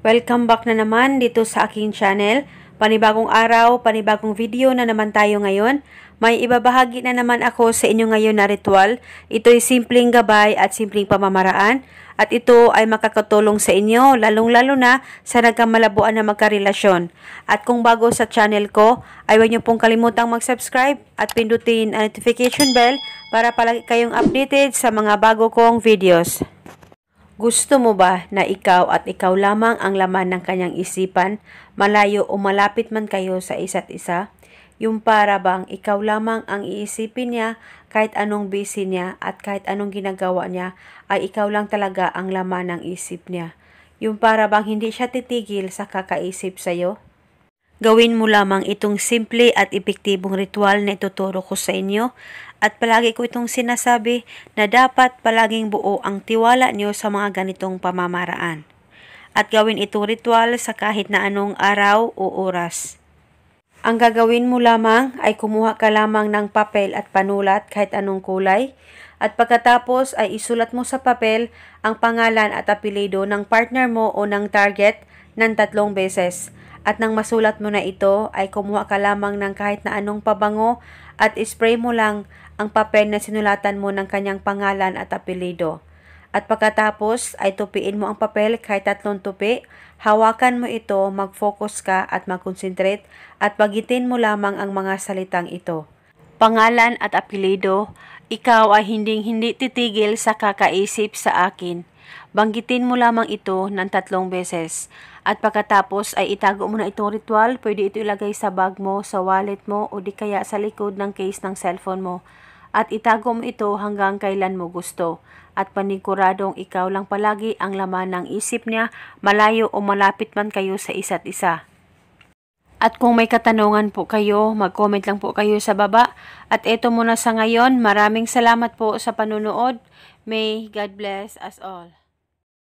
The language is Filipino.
Welcome back na naman dito sa aking channel. Panibagong araw, panibagong video na naman tayo ngayon. May ibabahagi na naman ako sa inyo ngayon na ritual. Ito'y simpleng gabay at simpleng pamamaraan. At ito ay makakatulong sa inyo, lalong-lalo na sa nagkamalabuan na magkarelasyon. At kung bago sa channel ko, ay huwag niyo pong kalimutang mag-subscribe at pindutin ang notification bell para palagi kayong updated sa mga bago kong videos. Gusto mo ba na ikaw at ikaw lamang ang laman ng kanyang isipan, malayo o malapit man kayo sa isa't isa? Yung para bang ikaw lamang ang iisipin niya kahit anong busy niya at kahit anong ginagawa niya ay ikaw lang talaga ang laman ng isip niya. Yung para bang hindi siya titigil sa kakaisip sa'yo? Gawin mo lamang itong simple at epektibong ritual na ituturo ko sa inyo at palagi ko itong sinasabi na dapat palaging buo ang tiwala niyo sa mga ganitong pamamaraan. At gawin itong ritual sa kahit na anong araw o oras. Ang gagawin mo lamang ay kumuha ka lamang ng papel at panulat kahit anong kulay at pagkatapos ay isulat mo sa papel ang pangalan at apelido ng partner mo o ng target ng tatlong beses at nang masulat mo na ito ay kumuha ka lamang ng kahit na anong pabango at spray mo lang ang papel na sinulatan mo ng kanyang pangalan at apelido. At pagkatapos ay tupiin mo ang papel kahit tatlong tupi, hawakan mo ito, mag-focus ka at mag-concentrate at bagitin mo lamang ang mga salitang ito. Pangalan at apelido, ikaw ay hinding-hindi titigil sa kakaisip sa akin. Banggitin mo lamang ito ng tatlong beses. At pagkatapos ay itago mo na itong ritual, pwede ito ilagay sa bag mo, sa wallet mo, o di kaya sa likod ng case ng cellphone mo. At itago mo ito hanggang kailan mo gusto. At paniguradong ikaw lang palagi ang laman ng isip niya, malayo o malapit man kayo sa isa't isa. At kung may katanungan po kayo, mag-comment lang po kayo sa baba. At ito muna sa ngayon, maraming salamat po sa panunood. May God bless us all.